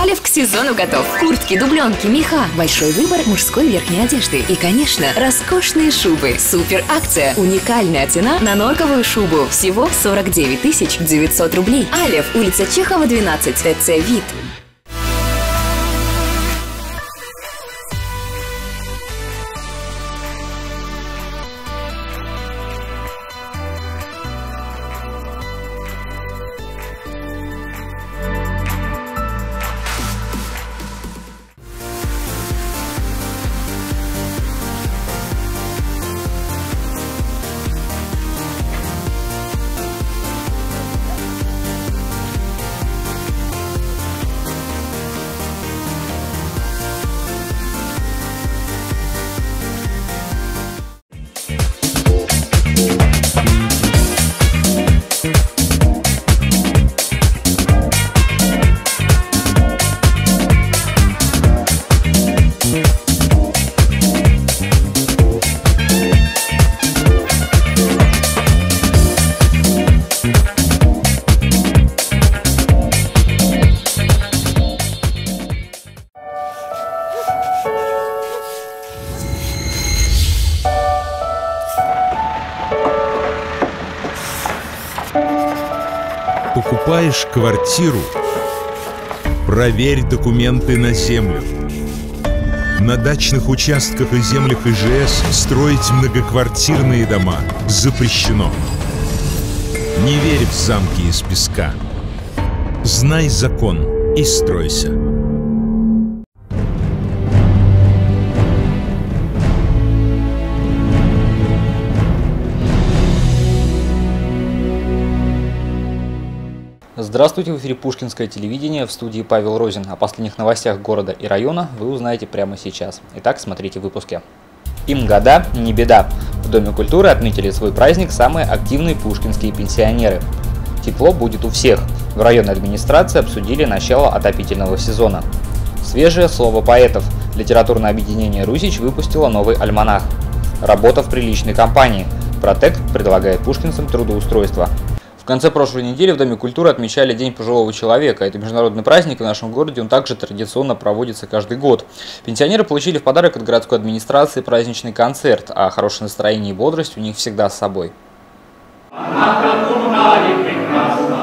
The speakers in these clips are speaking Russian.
Алев к сезону готов. Куртки, дубленки, меха, большой выбор мужской верхней одежды и, конечно, роскошные шубы. Супер акция. Уникальная цена на норковую шубу. Всего 49 900 рублей. Алев, улица Чехова, 12, ТЦ «Вид». Покупаешь квартиру, проверь документы на землю. На дачных участках и землях ИЖС строить многоквартирные дома запрещено. Не верь в замки из песка. Знай закон и стройся. Здравствуйте, в эфире Пушкинское телевидение, в студии Павел Розин. О последних новостях города и района вы узнаете прямо сейчас. Итак, смотрите в выпуске. Им года, не беда. В Доме культуры отметили свой праздник самые активные пушкинские пенсионеры. Тепло будет у всех. В районной администрации обсудили начало отопительного сезона. Свежее слово поэтов. Литературное объединение «Русич» выпустило новый альманах. Работа в приличной компании. Протек предлагает пушкинцам трудоустройство. В конце прошлой недели в Доме культуры отмечали День пожилого человека. Это международный праздник в нашем городе, он также традиционно проводится каждый год. Пенсионеры получили в подарок от городской администрации праздничный концерт, а хорошее настроение и бодрость у них всегда с собой. Она прекрасна,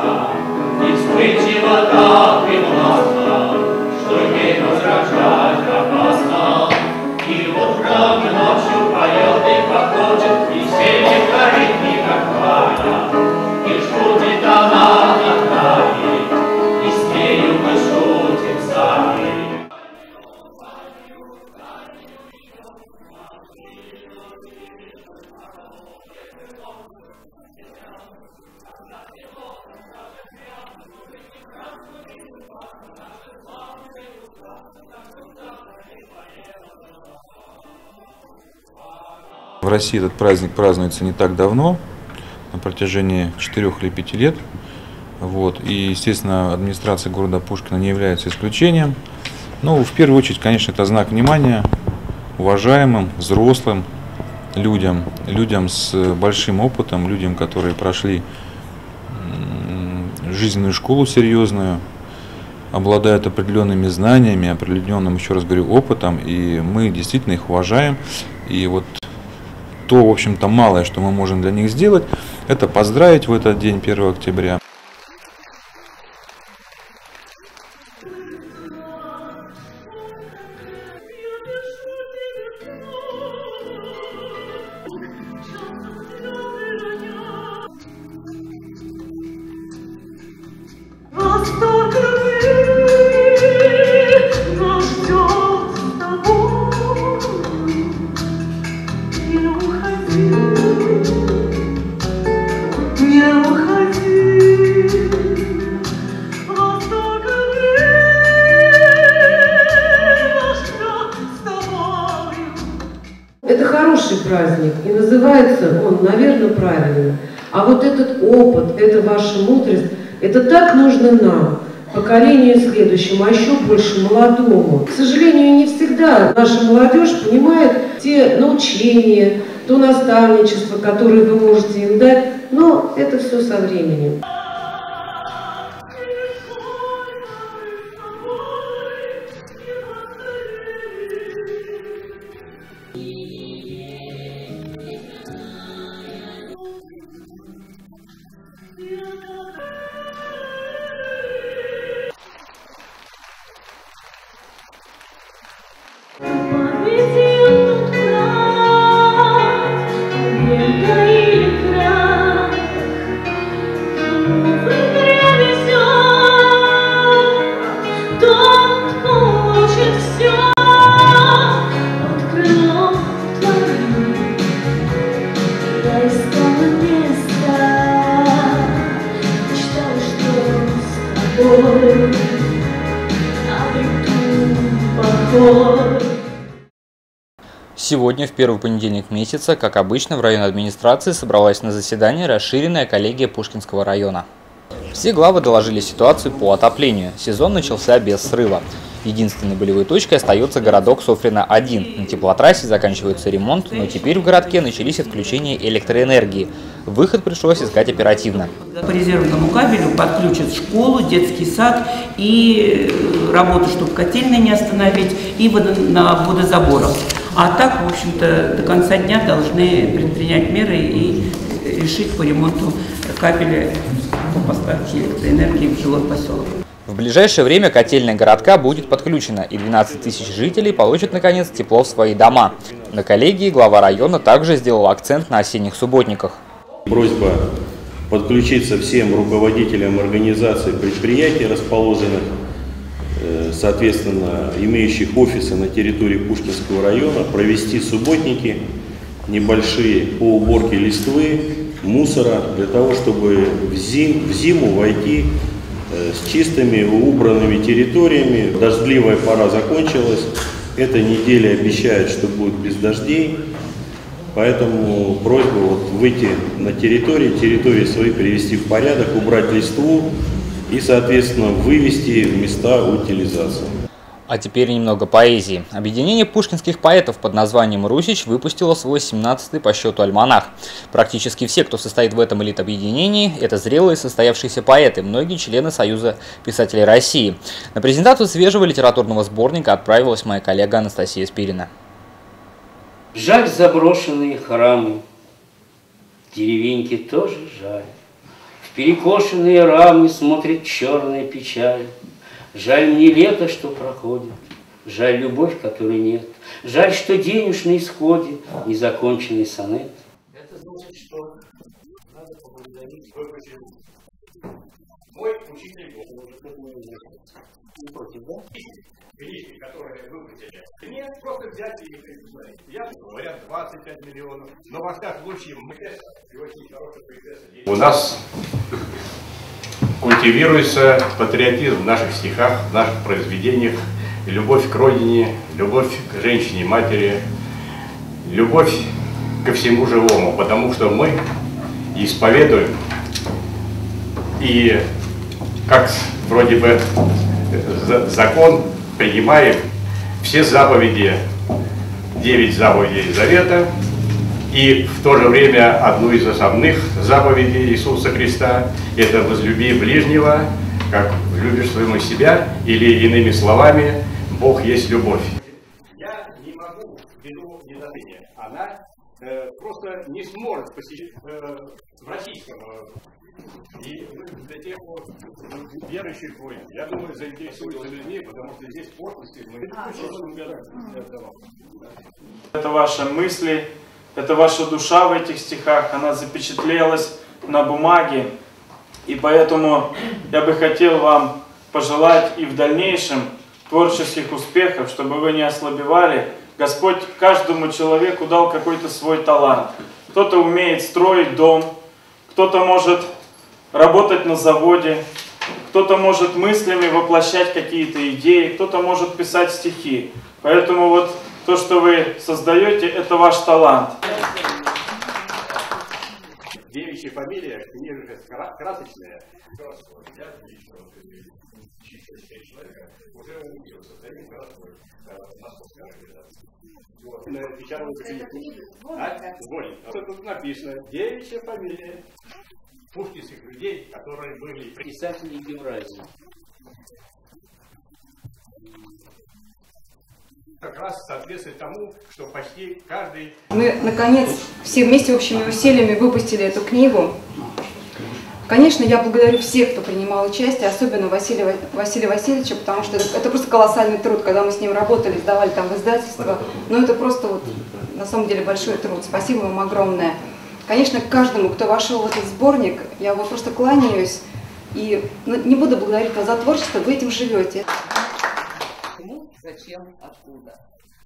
так что В России этот праздник празднуется не так давно, на протяжении 4 или 5 лет. Вот. И, естественно, администрация города Пушкина не является исключением. Ну, в первую очередь, конечно, это знак внимания уважаемым, взрослым людям, людям с большим опытом, людям, которые прошли жизненную школу серьезную, обладают определенными знаниями, определенным, еще раз говорю, опытом, и мы действительно их уважаем. И вот то, в общем-то, малое, что мы можем для них сделать, это поздравить в этот день, 1 октября. Правильно. А вот этот опыт, эта ваша мудрость, это так нужно нам, поколению следующему, а еще больше молодому. К сожалению, не всегда наша молодежь понимает те научения, то наставничество, которое вы можете им дать, но это все со временем. С тобой Обрету покой Сегодня, в первый понедельник месяца, как обычно, в районной администрации собралась на заседание расширенная коллегия Пушкинского района. Все главы доложили ситуацию по отоплению. Сезон начался без срыва. Единственной болевой точкой остается городок Софрина-1. На теплотрассе заканчивается ремонт, но теперь в городке начались отключения электроэнергии. Выход пришлось искать оперативно. По резервному кабелю подключат школу, детский сад и э, работу, чтобы котельные не остановить, и на водозаборах. А так, в общем-то, до конца дня должны предпринять меры и решить по ремонту кабеля по поставке электроэнергии в жилой поселок. В ближайшее время котельная городка будет подключена, и 12 тысяч жителей получат, наконец, тепло в свои дома. На коллегии глава района также сделал акцент на осенних субботниках. Просьба подключиться всем руководителям организаций предприятий, расположенных, э, соответственно, имеющих офисы на территории Пушкинского района, провести субботники небольшие по уборке листвы, мусора, для того, чтобы в, зим, в зиму войти с чистыми, убранными территориями. Дождливая пора закончилась. Эта неделя обещает, что будет без дождей. Поэтому просьба вот выйти на территории, территории свои привести в порядок, убрать листву и, соответственно, вывести в места утилизации. А теперь немного поэзии. Объединение пушкинских поэтов под названием «Русич» выпустило свой 17-й по счету альманах. Практически все, кто состоит в этом элит-объединении, это зрелые состоявшиеся поэты, многие члены Союза писателей России. На презентацию свежего литературного сборника отправилась моя коллега Анастасия Спирина. Жаль заброшенные храмы, деревеньки тоже жаль. В перекошенные рамы смотрит черная печаль. Жаль мне лето, что проходит, Жаль любовь, которой нет, Жаль, что день уж на исходе, Незаконченный сонет. Это значит, что надо поблагодарить мой учитель, не против, да? книжки, которые выпустили. Нет, просто взять и. Я говорят 25 миллионов, но во всяком случае мы и очень хорошая принцесса. У нас культивируется патриотизм в наших стихах, в наших произведениях, любовь к родине, любовь к женщине, матери, любовь ко всему живому, потому что мы исповедуем и как вроде бы закон принимаем все заповеди, девять заповедей Завета, и в то же время одну из основных заповедей Иисуса Христа – это «возлюби ближнего, как любишь своему себя», или иными словами «Бог есть любовь». Я не могу ввиду недоверия. Она э, просто не сможет посетить э, в российском э, и для тех вот верующих воин, я думаю, заинтересуется людьми, потому что здесь пошлости мы Это ваши мысли, это ваша душа в этих стихах, она запечатлелась на бумаге. И поэтому я бы хотел вам пожелать и в дальнейшем творческих успехов, чтобы вы не ослабевали. Господь каждому человеку дал какой-то свой талант. Кто-то умеет строить дом, кто-то может работать на заводе, кто-то может мыслями воплощать какие-то идеи, кто-то может писать стихи. Поэтому вот то, что вы создаете, это ваш талант. Девичья фамилия, книжка красочная. Вот. Сборник. Вот тут написано, девичья фамилия пушкинских людей, которые были писатели Евразии как раз соответствует тому, что почти каждый... Мы, наконец, все вместе общими усилиями выпустили эту книгу. Конечно, я благодарю всех, кто принимал участие, особенно Василия, Василия Васильевича, потому что это, это просто колоссальный труд, когда мы с ним работали, сдавали там в издательство. Но это просто вот, на самом деле большой труд. Спасибо вам огромное. Конечно, каждому, кто вошел в этот сборник, я вот просто кланяюсь и ну, не буду благодарить вас за творчество, вы этим живете зачем, откуда.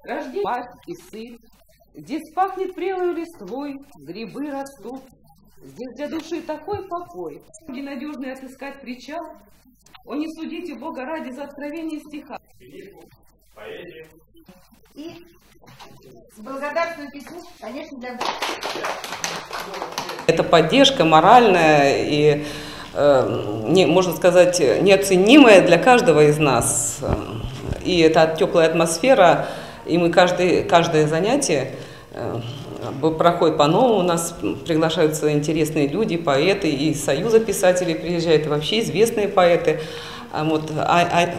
Рождение, мать и сын, Здесь пахнет прелой листвой, грибы растут. Здесь для души такой покой. Ненадежный отыскать причал. О, не судите Бога ради за откровение стиха. И с благодарственным письмом, конечно, для Это поддержка моральная и, э, не, можно сказать, неоценимая для каждого из нас. И эта теплая атмосфера, и мы каждый, каждое занятие э, проходит по-новому. У нас приглашаются интересные люди, поэты, и Союза писателей приезжают, и вообще известные поэты. А вот, а, а,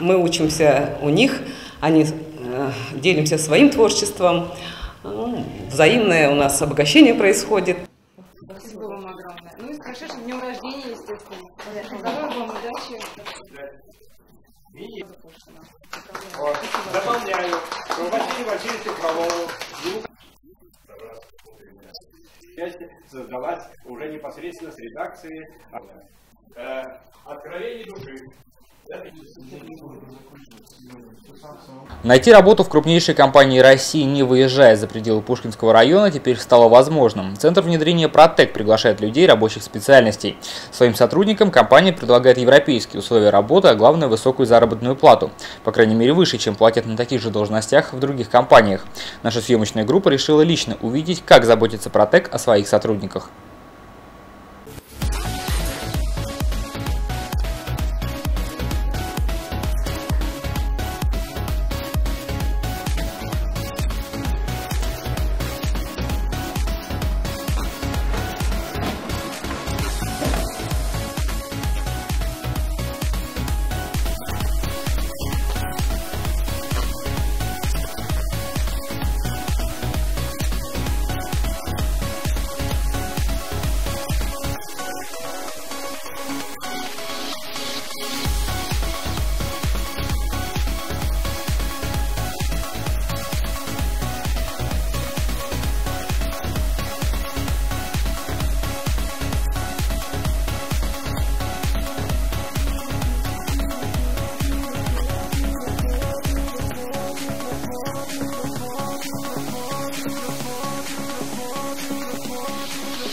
мы учимся у них, они э, делимся своим творчеством. Ну, взаимное у нас обогащение происходит. Спасибо вам огромное. Ну и с прошедшим днем рождения, естественно. Здоровья вам, удачи. Вот. Дополняю, Фролову звук части создалась уже непосредственно с редакцией э, «Откровение души». Найти работу в крупнейшей компании России, не выезжая за пределы Пушкинского района, теперь стало возможным. Центр внедрения Протек приглашает людей рабочих специальностей. Своим сотрудникам компания предлагает европейские условия работы, а главное высокую заработную плату. По крайней мере выше, чем платят на таких же должностях в других компаниях. Наша съемочная группа решила лично увидеть, как заботится Протек о своих сотрудниках.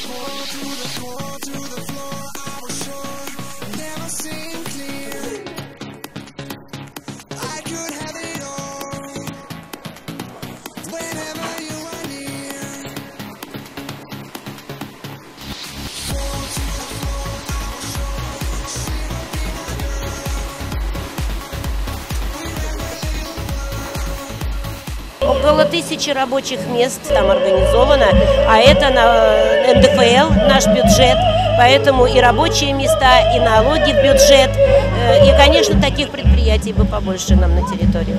floor, to the floor, to the floor, I was sure. Тысячи рабочих мест там организовано, а это на НДФЛ, наш бюджет, поэтому и рабочие места, и налоги в бюджет, э, и, конечно, таких предприятий бы побольше нам на территорию.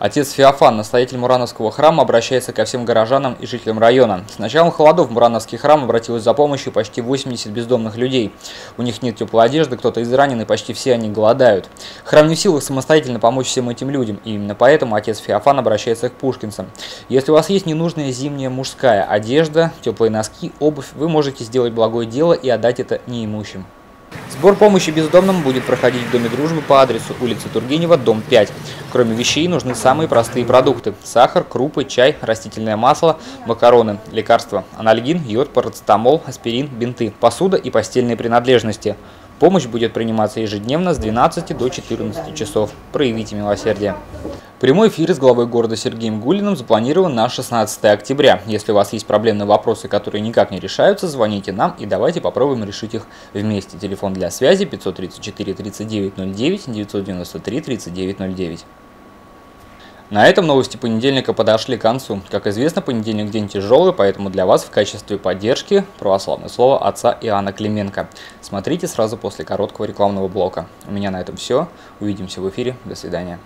Отец Феофан, настоятель Мурановского храма, обращается ко всем горожанам и жителям района. С началом холодов в Мурановский храм обратилось за помощью почти 80 бездомных людей. У них нет теплой одежды, кто-то изранен и почти все они голодают. Храм не в силах самостоятельно помочь всем этим людям, и именно поэтому отец Феофан обращается к пушкинцам. Если у вас есть ненужная зимняя мужская одежда, теплые носки, обувь, вы можете сделать благое дело и отдать это неимущим. Сбор помощи бездомным будет проходить в Доме дружбы по адресу улица Тургенева, дом 5. Кроме вещей нужны самые простые продукты – сахар, крупы, чай, растительное масло, макароны, лекарства, анальгин, йод, парацетамол, аспирин, бинты, посуда и постельные принадлежности. Помощь будет приниматься ежедневно с 12 до 14 часов. Проявите милосердие. Прямой эфир с главой города Сергеем Гулиным запланирован на 16 октября. Если у вас есть проблемные вопросы, которые никак не решаются, звоните нам и давайте попробуем решить их вместе. Телефон для связи 534 3909 993 3909. На этом новости понедельника подошли к концу. Как известно, понедельник день тяжелый, поэтому для вас в качестве поддержки православное слово отца Иоанна Клименко. Смотрите сразу после короткого рекламного блока. У меня на этом все. Увидимся в эфире. До свидания.